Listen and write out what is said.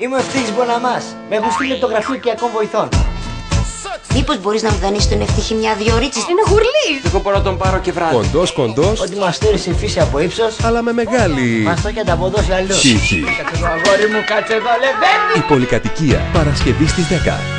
Είμαι ο Ευτύχης Μποναμάς. Με έχουν στείλει από το γραφείο οικιακών βοηθών. Μήπως μπορείς να μου δανείσει τον ευτύχη μια δυο ρίτσες; Είναι γουρλί. Εγώ μπορώ να τον πάρω και βράδυ. Κοντός, κοντός, Ότι μας στήρισε η φύση από ύψος, αλλά με μεγάλη μας το έχει ανταποδώσει αλλιώς. Χιχι. Κάτσε εδώ αγόρι μου, κάτσε εδώ λεβέντη. Η πολυκατοικία. Παρασκευή στις 10.